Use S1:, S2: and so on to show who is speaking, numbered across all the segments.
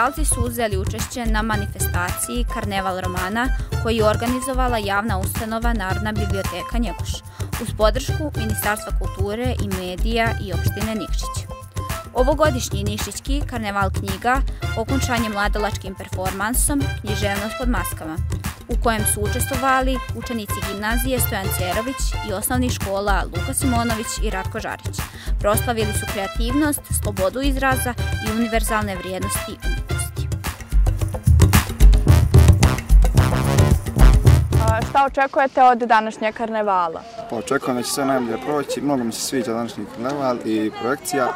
S1: Gimnazijalci su uzeli učešće na manifestaciji Karneval romana koji je organizovala javna ustanova Narodna biblioteka Njegoš uz podršku Ministarstva kulture i medija i opštine Nikšić. Ovogodišnji Nišićki karneval knjiga okončan je mladalačkim performansom Književnost pod maskama, u kojem su učestovali učenici gimnazije Stojan Cerović i osnovnih škola Luka Simonović i Ratko Žarić. Proslavili su kreativnost, slobodu izraza i univerzalne vrijednosti umjetnosti.
S2: Šta očekujete od današnje karnevala?
S3: Pa očekujem da će sve najbolje proći, mnogo mi se sviđa današnji karneval i projekcija.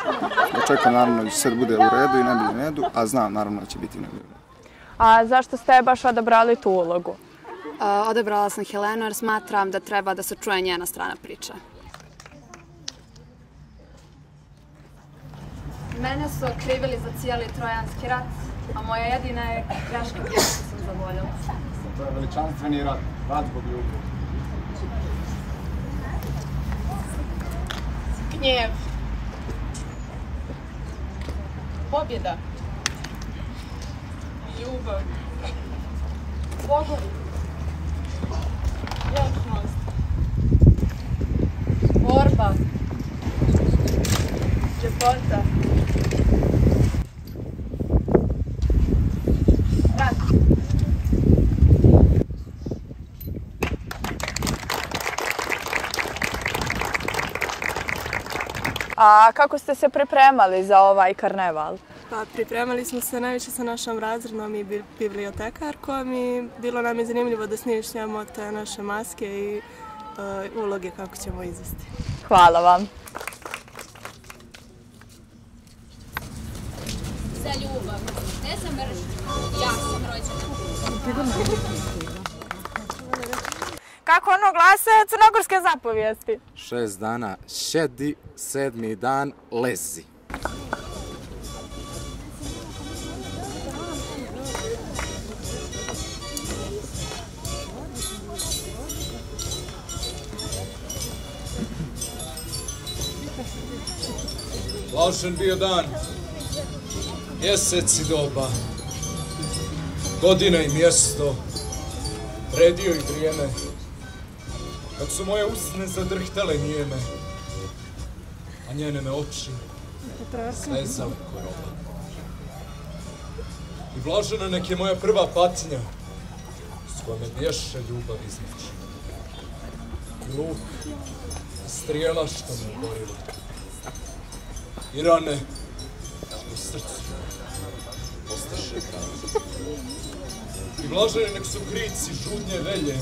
S3: Očekujem naravno da će sve bude u redu i najbolje u redu, a znam naravno da će biti najbolje u redu.
S2: A zašto ste baš odabrali tu ulogu?
S4: Odebrala sam Helenu jer smatram da treba da se čuje njena strana priča. Mene su okrivili za cijeli trojanski rat, a moja jedina je greška koju sam zavoljala.
S3: To je veličanstveni rad, rad zbog ljubav.
S5: Gnjev. Pobjeda. Ljubav. Bogovi. Vječnost. Borba. Ljepota.
S2: A kako ste se pripremali za ovaj karneval?
S5: Pa pripremali smo se najviše sa našom razrednom i bi- bibliotekarkom i bilo nam je zanimljivo da snišnjamo te naše maske i uh, uloge kako ćemo izvesti.
S2: Hvala vam.
S1: Za ljubav, ne za mržnju, ja sam rođena.
S2: Kako ono glase crnogorske zapovijesti?
S6: Šest dana šedi, sedmi dan lezi.
S7: Lažen bio dan, mjesec i doba, godina i mjesto, predio i vrijeme, kad su moje usne zadrhtale nijeme, a njene me oči svezale ko roba. I blažena nek je moja prva patnja, s kojom me bješe ljubav između. I luk, i strijela što me uborila i rane u srcu ostaše brane. I blaženi nek su krici žudnje velje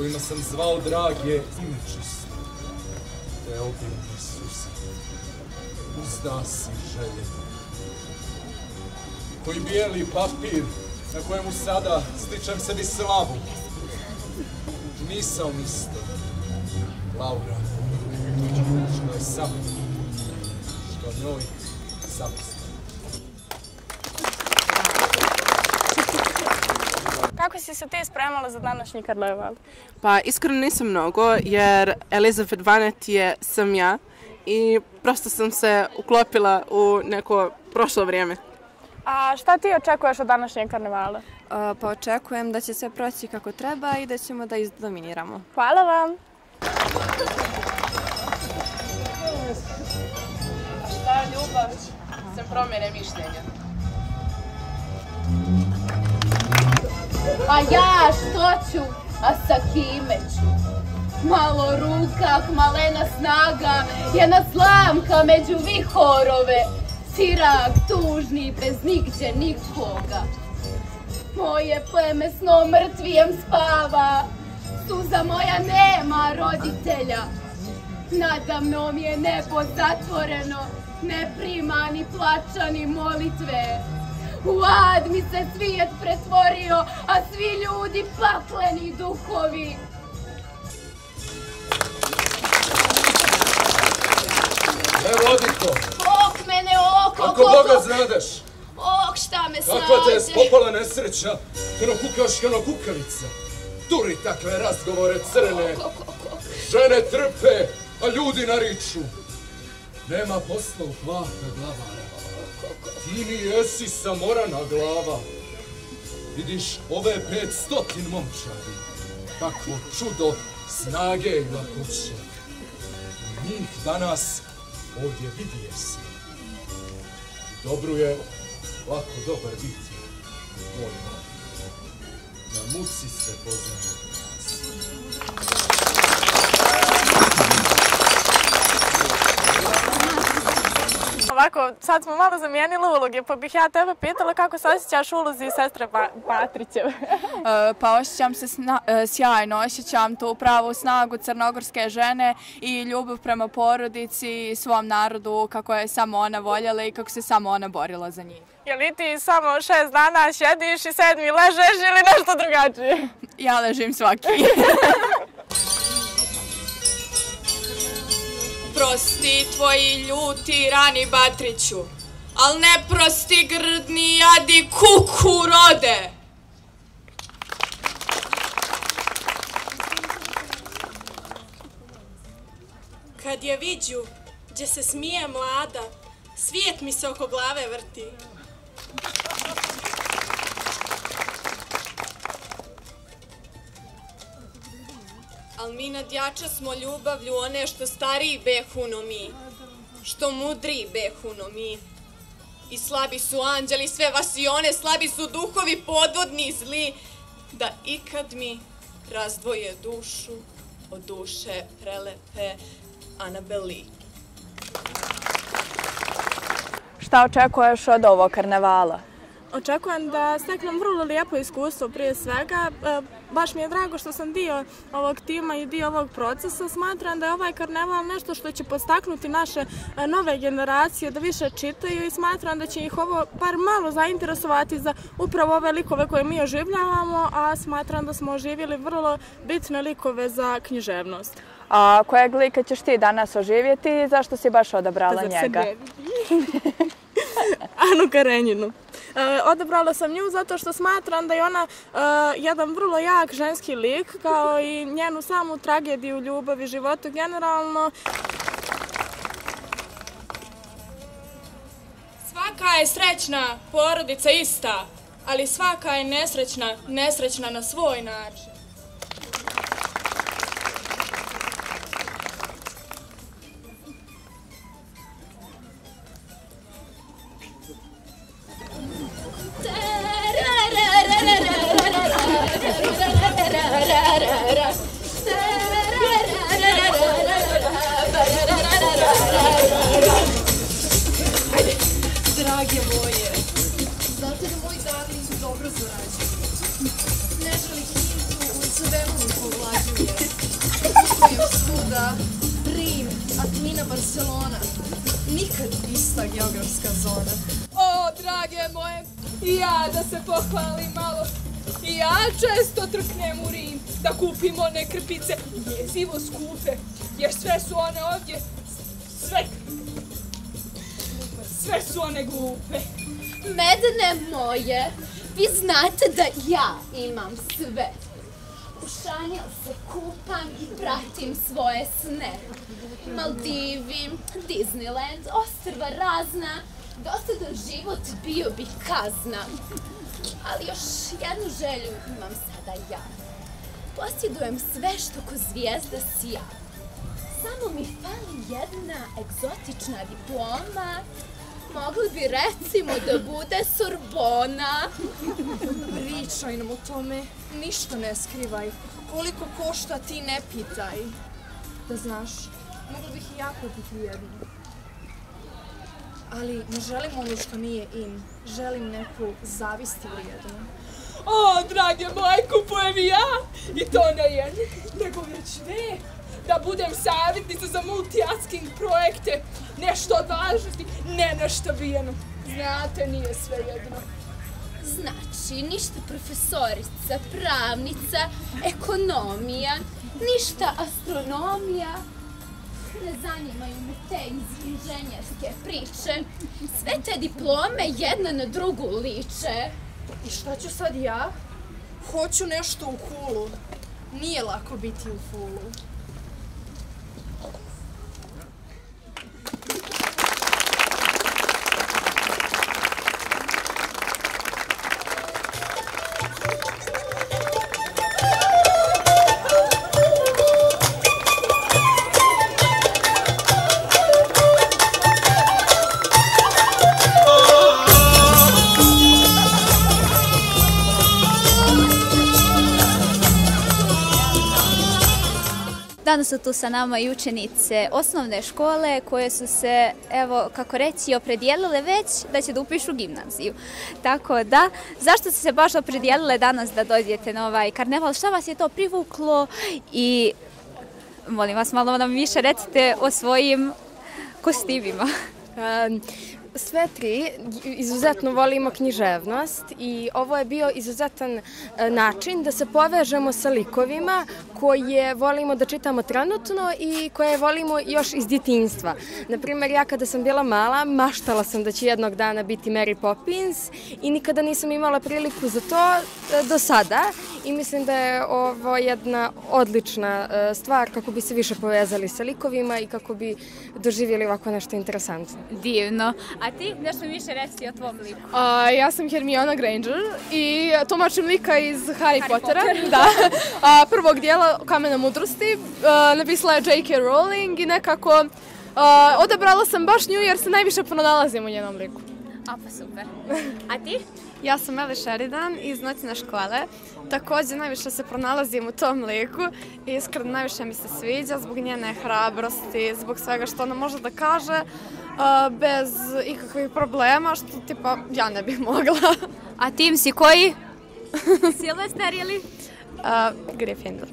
S7: kojima sam zvao drage ime čisto. Te obilne suze, uzda si želje. Koji bijeli papir na kojemu sada stičem sebi slavu. Misao isto, Laura, što je sam, što njoj zapisano.
S2: Kako si se ti spremala za današnji karneval?
S8: Pa iskreno nisam mnogo jer Elizabeth Vanet je sam ja i prosto sam se uklopila u neko prošlo vrijeme.
S2: A šta ti očekuješ od današnjeg karnevala?
S4: Pa očekujem da će sve proći kako treba i da ćemo da izdominiramo.
S2: Hvala vam.
S5: Šta je ljubav? Se promjene mišljenja.
S9: A ja što ću, a sa kime ću? Malo ruka, malena snaga, jedna slamka među vihorove, sirak tužni bez nigdje nikoga. Moje pleme sno mrtvijem spava, suza moja nema roditelja. Nada mnom je nebo zatvoreno, ne prima ni plaća ni molitve. U ad mi se svijet pretvorio, a svi ljudi pakleni duhovi.
S7: Ne vodi to!
S9: Ok mene, oko,
S7: Ako Boga znadeš,
S9: Ok, šta me
S7: kakva te je
S9: snađe?
S7: spopala nesreća, ono kukaš ono kukavica. Duri takve razgovore crne,
S9: Ok, ok, ok.
S7: žene trpe, a ljudi nariču. Nema posla u hvata glavara. Ti mi jesi samorana glava. Vidiš ove pet stotin momčadi. Kakvo čudo snage i lakoće. Njih danas ovdje vidije si. Dobru je lako dobar biti. Moj mali. Na muci se poznamo.
S5: Ovako, sad smo malo zamijenili uloge, pa bih ja tebe pitala kako se osjećaš u ulozi sestre pa Patrićeve.
S2: E, Pa osjećam se sna- e, sjajno, osjećam tu pravu snagu crnogorske žene i ljubav prema porodici i svom narodu kako je samo ona voljela i kako se samo ona borila za njih.
S5: Je li ti samo šest dana sjediš i sedmi ležeš ili nešto drugačije?
S2: Ja ležim svaki.
S10: Prosti tvoji ljuti rani Batriću, al ne prosti grdni jadi kuku rode.
S11: Kad je viđu, gdje se smije mlada, svijet mi se oko glave vrti.
S10: Al mi nadjača smo ljubavlju one što stariji behuno mi, što mudri behuno mi. I slabi su anđeli, sve vasione, slabi su duhovi podvodni i zli, da ikad mi razdvoje dušu od duše prelepe Anabeli.
S2: Šta očekuješ od ovog karnevala?
S5: Očekujem da steknem vrlo lijepo iskustvo prije svega. E, Baš mi je drago što sam dio ovog tima i dio ovog procesa. Smatram da je ovaj karneval nešto što će postaknuti naše e, nove generacije da više čitaju i smatram da će ih ovo par malo zainteresovati za upravo ove likove koje mi oživljavamo, a smatram da smo oživjeli vrlo bitne likove za književnost.
S2: A kojeg lika ćeš ti danas oživjeti i zašto si baš odabrala
S5: Zar se
S2: njega?
S5: ne vidi? Anu Karenjinu. E, odabrala sam nju zato što smatram da je ona e, jedan vrlo jak ženski lik, kao i njenu samu tragediju ljubavi, životu generalno.
S10: Svaka je srećna porodica ista, ali svaka je nesrećna, nesrećna na svoj način. Ja da se pohvalim malo. I ja često trknem u Rim da kupim one krpice jezivo skupe, jer sve su one ovdje, sve, sve su one glupe.
S9: Medne moje, vi znate da ja imam sve. U šanjel se kupam i pratim svoje sne. Maldivi, Disneyland, ostrva razna, dosadan život bio bi kazna. Ali još jednu želju imam sada ja. Posjedujem sve što ko zvijezda sija. Samo mi fali jedna egzotična diploma. Mogli bi recimo da bude Sorbona.
S4: Pričaj nam o tome, ništa ne skrivaj. Koliko košta ti ne pitaj. Da znaš, mogla bih i ja kupiti jednu. Ali ne želim ono što nije in. Želim neku zavisti vrijednu.
S10: O, drage moje, kupujem i ja. I to ne jedne, nego već dve. Da budem savjetnica za multiasking projekte. Nešto od važnosti, ne nešto bijeno. Znate, nije sve jedno.
S9: Znači, ništa profesorica, pravnica, ekonomija, ništa astronomija. Ne zanimaju me te inženjerske priče. Sve te diplome jedna na drugu liče.
S4: I šta ću sad ja? Hoću nešto u kulu. Nije lako biti u fulu.
S1: Su tu sa nama i učenice osnovne škole koje su se, evo, kako reći, opredijelile već da će da upišu gimnaziju. Tako da, zašto ste se baš opredijelile danas da dođete na ovaj karneval? Šta vas je to privuklo i molim vas malo nam više recite o svojim kostimima.
S12: Um, sve tri izuzetno volimo književnost i ovo je bio izuzetan e, način da se povežemo sa likovima koje volimo da čitamo trenutno i koje volimo još iz djetinjstva. Naprimer, ja kada sam bila mala, maštala sam da će jednog dana biti Mary Poppins i nikada nisam imala priliku za to e, do sada i mislim da je ovo jedna odlična e, stvar kako bi se više povezali sa likovima i kako bi doživjeli ovako nešto interesantno.
S1: Divno. A ti, nešto više reći o tvom liku?
S2: A, ja sam Hermiona Granger i tumačim lika iz Harry, Harry Pottera. Potter. da. A, prvog dijela Kamena mudrosti. A, napisala je J.K. Rowling i nekako a, odabrala sam baš nju jer se najviše pronalazim u njenom liku.
S1: A pa super. A ti?
S13: Ja sam Eli Sheridan iz Noćne škole. Također najviše se pronalazim u tom liku i iskreno najviše mi se sviđa zbog njene hrabrosti, zbog svega što ona može da kaže bez ikakvih problema, što tipa ja ne bih mogla.
S1: A tim si koji? Silvester ili?
S13: Uh, Gryffindor.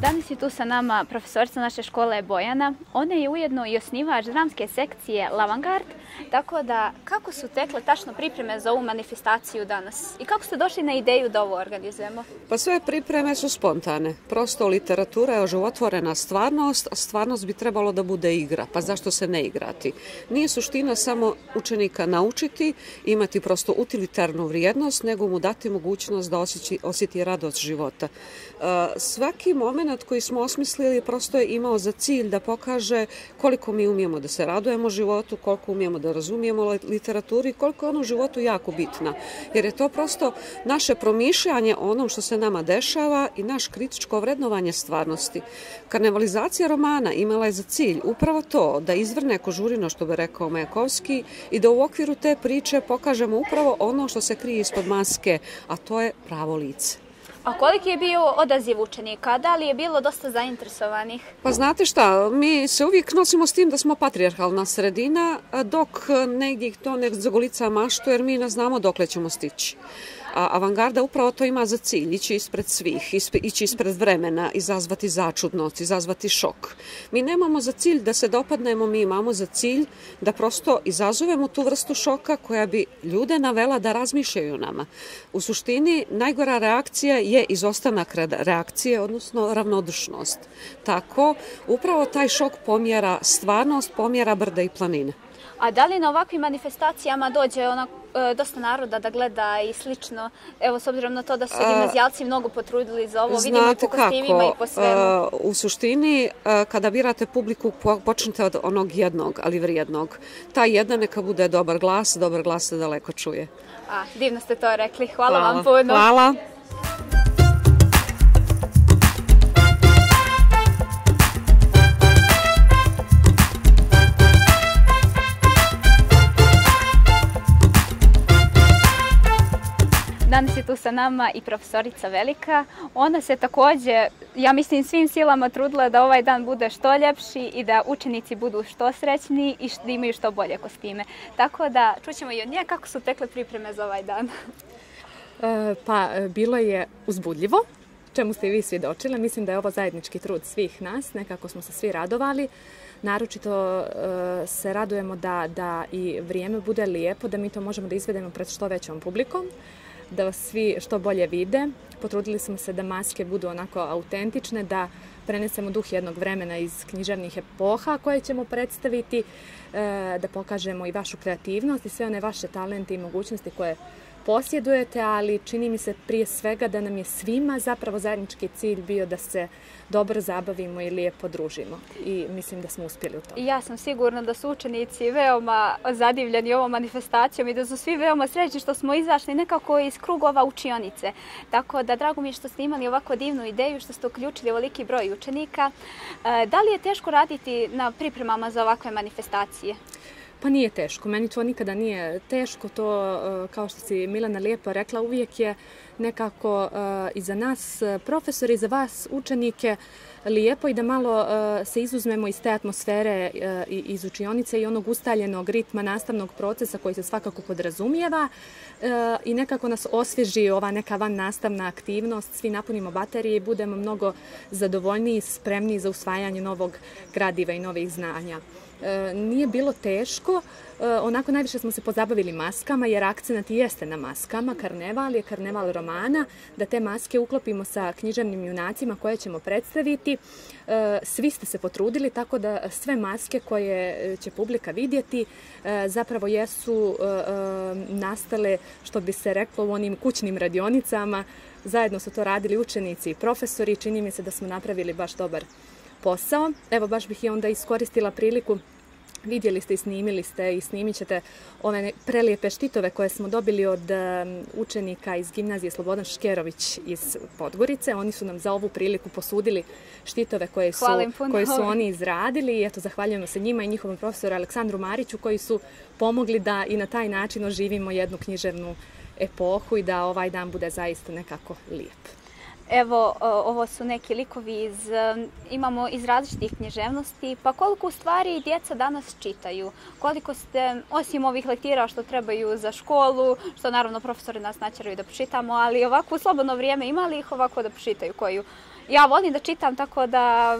S1: Danas je tu sa nama profesorica naše škole Bojana. Ona je ujedno i osnivač dramske sekcije Lavangard, Tako da, kako su tekle tačno pripreme za ovu manifestaciju danas? I kako ste došli na ideju da ovo organizujemo?
S14: Pa sve pripreme su spontane. Prosto literatura je oživotvorena stvarnost, a stvarnost bi trebalo da bude igra. Pa zašto se ne igrati? Nije suština samo učenika naučiti, imati prosto utilitarnu vrijednost, nego mu dati mogućnost da osjeti, osjeti radost života. E, svaki moment koji smo osmislili prosto je imao za cilj da pokaže koliko mi umijemo da se radujemo životu, koliko umijemo da razumijemo literaturu i koliko je ono u životu jako bitna. Jer je to prosto naše promišljanje onom što se nama dešava i naš kritičko vrednovanje stvarnosti. Karnevalizacija romana imala je za cilj upravo to da izvrne kožurino što bi rekao Majakovski i da u okviru te priče pokažemo upravo ono što se krije ispod maske, a to je pravo lice.
S1: A koliki je bio odaziv učenika? Da li je bilo dosta zainteresovanih?
S14: Pa znate šta, mi se uvijek nosimo s tim da smo patrijarhalna sredina, dok negdje to ne zagolica maštu, jer mi ne znamo dokle ćemo stići. A avangarda upravo to ima za cilj, ići ispred svih, ići ispred vremena, izazvati začudnost, izazvati šok. Mi nemamo za cilj da se dopadnemo, mi imamo za cilj da prosto izazovemo tu vrstu šoka koja bi ljude navela da razmišljaju nama. U suštini, najgora reakcija je izostanak reakcije, odnosno ravnodušnost. Tako, upravo taj šok pomjera stvarnost, pomjera brda i planine.
S1: A da li na ovakvim manifestacijama dođe ona e, dosta naroda da gleda i slično? Evo, s obzirom na to da su gimnazijalci mnogo potrudili za ovo, vidimo i po kostimima i po svemu.
S14: E, u suštini, e, kada birate publiku, počnete od onog jednog, ali vrijednog. Ta jedna neka bude dobar glas, dobar glas se daleko čuje.
S1: A, divno ste to rekli. Hvala, Hvala. vam puno.
S14: Hvala.
S1: Danas je tu sa nama i profesorica Velika. Ona se takođe, ja mislim, svim silama trudila da ovaj dan bude što ljepši i da učenici budu što srećni i da imaju što bolje kostime. Tako da čućemo i od nje kako su tekle pripreme za ovaj dan.
S15: E, pa, e, bilo je uzbudljivo, čemu ste i vi svjedočile. Mislim da je ovo zajednički trud svih nas, nekako smo se svi radovali. Naročito e, se radujemo da, da i vrijeme bude lijepo, da mi to možemo da izvedemo pred što većom publikom da vas svi što bolje vide. Potrudili smo se da maske budu onako autentične, da prenesemo duh jednog vremena iz književnih epoha koje ćemo predstaviti, e, da pokažemo i vašu kreativnost i sve one vaše talente i mogućnosti koje posjedujete, ali čini mi se prije svega da nam je svima zapravo zajednički cilj bio da se dobro zabavimo i lijepo družimo. I mislim da smo uspjeli u tome.
S1: Ja sam sigurna da su učenici veoma zadivljeni ovom manifestacijom i da su svi veoma srećni što smo izašli nekako iz krugova učionice. Tako da drago mi je što ste imali ovako divnu ideju, što ste uključili ovoliki broj učenika. E, da li je teško raditi na pripremama za ovakve manifestacije?
S15: Pa nije teško, meni to nikada nije teško, to eh, kao što si Milana lijepo rekla, uvijek je nekako eh, i za nas eh, profesori, i za vas učenike, lijepo i da malo se izuzmemo iz te atmosfere iz učionice i onog ustaljenog ritma nastavnog procesa koji se svakako podrazumijeva i nekako nas osvježi ova neka van nastavna aktivnost, svi napunimo baterije i budemo mnogo zadovoljniji i spremniji za usvajanje novog gradiva i novih znanja. E, nije bilo teško, e, onako najviše smo se pozabavili maskama, jer akcenat jeste na maskama, karneval je karneval romana, da te maske uklopimo sa književnim junacima koje ćemo predstaviti. E, svi ste se potrudili, tako da sve maske koje e, će publika vidjeti zapravo jesu nastale, što bi se reklo, u onim kućnim radionicama. Zajedno su to radili učenici i profesori, čini mi se da smo napravili baš dobar posao. Evo, baš bih i onda iskoristila priliku Vidjeli ste i snimili ste i snimit ćete ove prelijepe štitove koje smo dobili od učenika iz gimnazije Slobodan Škerović iz Podgorice. Oni su nam za ovu priliku posudili štitove koje su, koje su oni izradili. I eto, zahvaljujemo se njima i njihovom profesoru Aleksandru Mariću koji su pomogli da i na taj način oživimo jednu književnu epohu i da ovaj dan bude zaista nekako lijep.
S1: Evo, ovo su neki likovi iz, imamo iz različitih književnosti, pa koliko u stvari djeca danas čitaju? Koliko ste, osim ovih lektira što trebaju za školu, što naravno profesori nas načeraju da počitamo, ali ovako u slobodno vrijeme imali ih ovako da počitaju koju? Ja volim da čitam tako da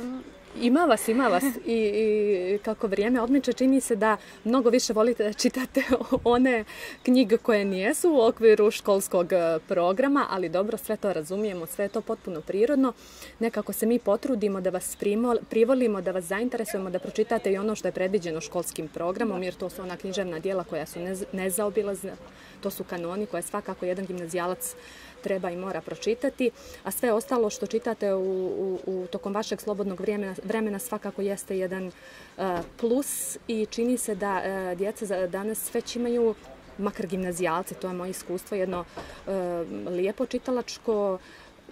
S15: Ima vas, ima vas. I, I kako vrijeme odmiče, čini se da mnogo više volite da čitate one knjige koje nijesu u okviru školskog e, programa, ali dobro, sve to razumijemo, sve je to potpuno prirodno. Nekako se mi potrudimo da vas privolimo, da vas zainteresujemo, da pročitate i ono što je predviđeno školskim programom, jer to su ona književna dijela koja su nezaobilazna, to su kanoni koje svakako jedan gimnazijalac treba i mora pročitati, a sve ostalo što čitate u, u, u tokom vašeg slobodnog vremena, vremena svakako jeste jedan uh, plus i čini se da uh, djeca danas već imaju makar gimnazijalci, to je moje iskustvo, jedno e, lijepo čitalačko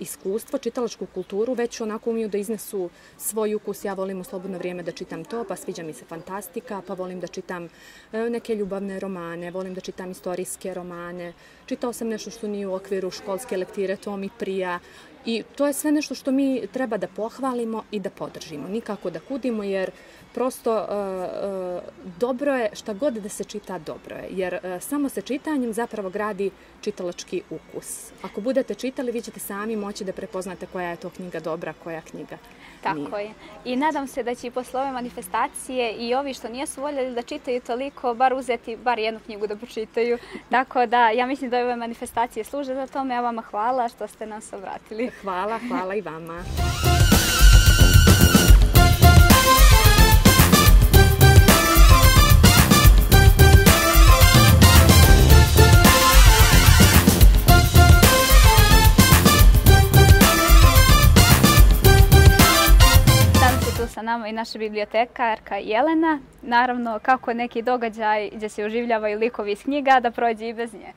S15: iskustvo, čitalačku kulturu, već onako umiju da iznesu svoj ukus. Ja volim u slobodno vrijeme da čitam to, pa sviđa mi se fantastika, pa volim da čitam e, neke ljubavne romane, volim da čitam istorijske romane. Čitao sam nešto što nije u okviru školske lektire, to mi prija. I to je sve nešto što mi treba da pohvalimo i da podržimo. Nikako da kudimo, jer prosto uh, uh, dobro je šta god da se čita dobro je. Jer uh, samo se čitanjem zapravo gradi čitalački ukus. Ako budete čitali, vi ćete sami moći da prepoznate koja je to knjiga dobra, koja knjiga
S1: Tako je. I nadam se da će i posle ove manifestacije i ovi što nijesu voljeli da čitaju toliko, bar uzeti bar jednu knjigu da pročitaju. Tako da, ja mislim da ove manifestacije služe za tome. Ja vama hvala što ste nam se obratili.
S15: Hvala, hvala i vama.
S1: Nama i naša bibliotekarka Jelena. Naravno, kako neki događaj gdje se oživljavaju likovi iz knjiga, da prođe i bez nje.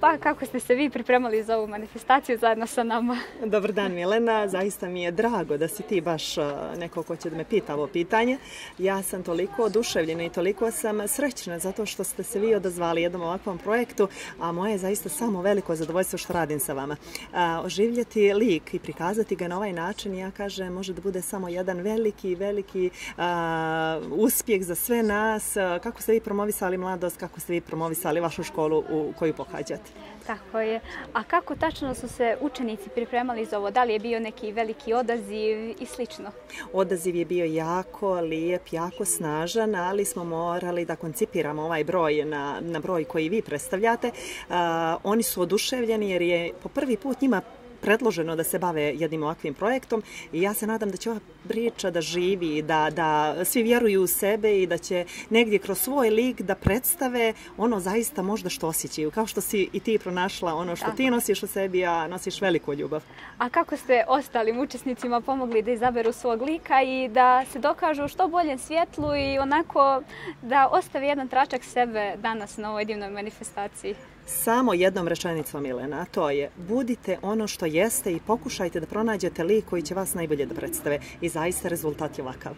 S1: Pa kako ste se vi pripremali za ovu manifestaciju zajedno sa nama?
S16: Dobar dan Milena, zaista mi je drago da si ti baš e, neko ko će da me pita ovo pitanje. Ja sam toliko oduševljena i toliko sam srećna zato što ste se vi odazvali jednom ovakvom projektu, a moje je zaista samo veliko zadovoljstvo što radim sa vama. E, a, oživljati lik i prikazati ga na ovaj način, ja kažem, može da bude samo jedan veliki, veliki a, uspjeh za sve nas. Kako ste vi promovisali mladost, kako ste vi promovisali vašu školu u koju pohađate?
S1: Tako je. A kako tačno su se učenici pripremali za ovo? Da li je bio neki veliki odaziv i slično?
S16: Odaziv je bio jako lijep, jako snažan, ali smo morali da koncipiramo ovaj broj na, na broj koji vi predstavljate. Uh, oni su oduševljeni jer je po prvi put njima predloženo da se bave jednim ovakvim projektom i ja se nadam da će ova priča da živi, da, da svi vjeruju u sebe i da će negdje kroz svoj lik da predstave ono zaista možda što osjećaju. Kao što si i ti pronašla ono što ti nosiš u sebi, a nosiš veliku ljubav.
S1: A kako ste ostalim učesnicima pomogli da izaberu svog lika i da se dokažu što bolje svjetlu i onako da ostave jedan tračak sebe danas na ovoj divnoj manifestaciji?
S16: Samo jednom rečenicom Milena, a to je budite ono što jeste i pokušajte da pronađete lik koji će vas najbolje da predstave i zaista rezultat je ovakav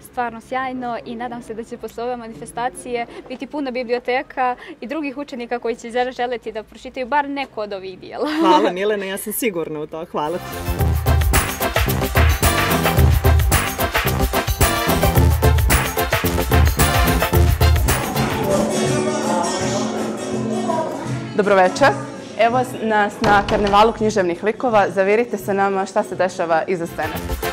S1: stvarno sjajno i nadam se da će posle ove manifestacije biti puna biblioteka i drugih učenika koji će želeti da pročitaju bar neko od ovih dijela.
S16: Hvala Milena, ja sam sigurna u to. Hvala ti.
S17: Dobroveče. Evo nas na karnevalu književnih likova. Zavirite se nama šta se dešava iza scene.